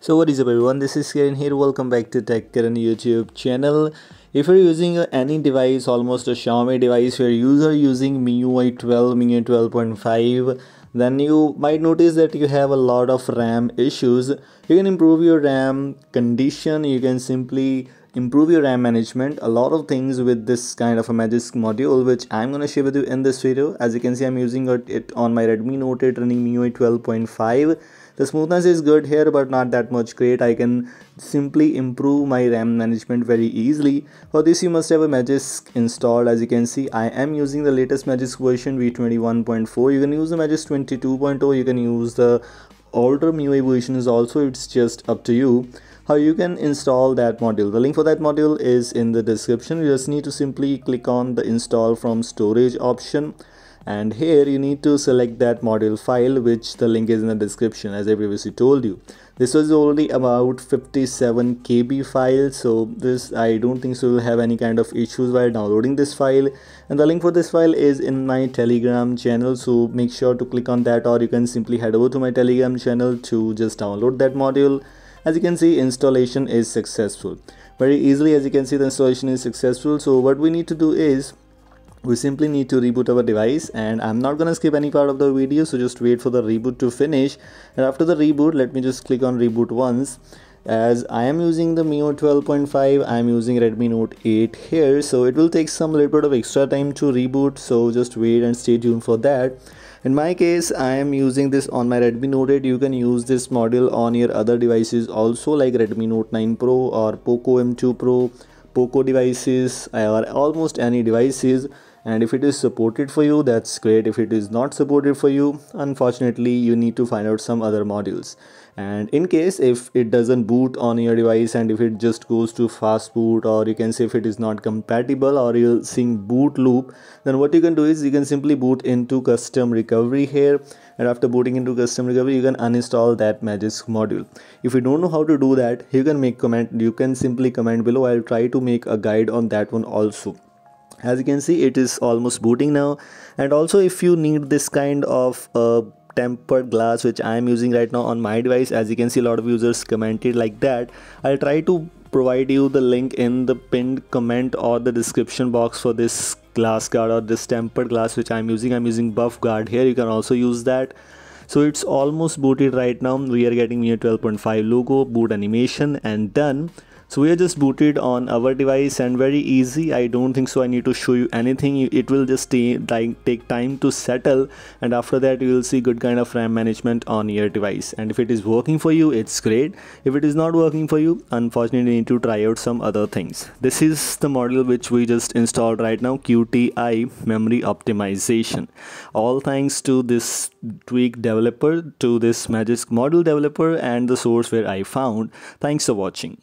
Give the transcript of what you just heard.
So what is up everyone? This is Karan here. Welcome back to Tech Karan YouTube channel. If you're using any device almost a Xiaomi device where user using MIUI 12 MIUI 12.5 then you might notice that you have a lot of RAM issues. You can improve your RAM condition. You can simply improve your RAM management a lot of things with this kind of a Magisk module which I'm gonna share with you in this video. As you can see I'm using it on my Redmi Note 8 running MIUI 12.5 the smoothness is good here but not that much great. I can simply improve my RAM management very easily. For this you must have a Magisk installed. As you can see I am using the latest Magisk version v21.4 you can use the Magisk 22.0 you can use the older MIUI is also it's just up to you how you can install that module. The link for that module is in the description. You just need to simply click on the install from storage option and here you need to select that module file which the link is in the description as I previously told you this was only about 57 KB file so this I don't think so will have any kind of issues while downloading this file. And the link for this file is in my telegram channel so make sure to click on that or you can simply head over to my telegram channel to just download that module. As you can see installation is successful. Very easily as you can see the installation is successful. So what we need to do is we simply need to reboot our device and I'm not gonna skip any part of the video so just wait for the reboot to finish. And after the reboot let me just click on reboot once. As I am using the MIUI 12.5 I am using Redmi Note 8 here so it will take some little bit of extra time to reboot so just wait and stay tuned for that. In my case I am using this on my Redmi Note 8 you can use this module on your other devices also like Redmi Note 9 Pro or Poco M2 Pro Poco devices or almost any devices and if it is supported for you that's great. If it is not supported for you unfortunately you need to find out some other modules. And in case if it doesn't boot on your device and if it just goes to fast boot or you can say if it is not compatible or you're seeing boot loop then what you can do is you can simply boot into custom recovery here. And after booting into custom recovery you can uninstall that Magisk module. If you don't know how to do that you can make comment. You can simply comment below. I'll try to make a guide on that one also as you can see it is almost booting now. And also if you need this kind of uh, tempered glass which I am using right now on my device as you can see a lot of users commented like that. I'll try to provide you the link in the pinned comment or the description box for this glass guard or this tempered glass which I'm using. I'm using buff guard here. You can also use that so it's almost booted right now. We are getting MIUI 12.5 logo boot animation and done. So we are just booted on our device and very easy. I don't think so i need to show you anything. It will just take time to settle. And after that you will see good kind of ram management on your device. And if it is working for you it's great. If it is not working for you unfortunately you need to try out some other things. This is the model which we just installed right now qti memory optimization. All thanks to this tweak developer to this Magisk module developer and the source where i found. Thanks for watching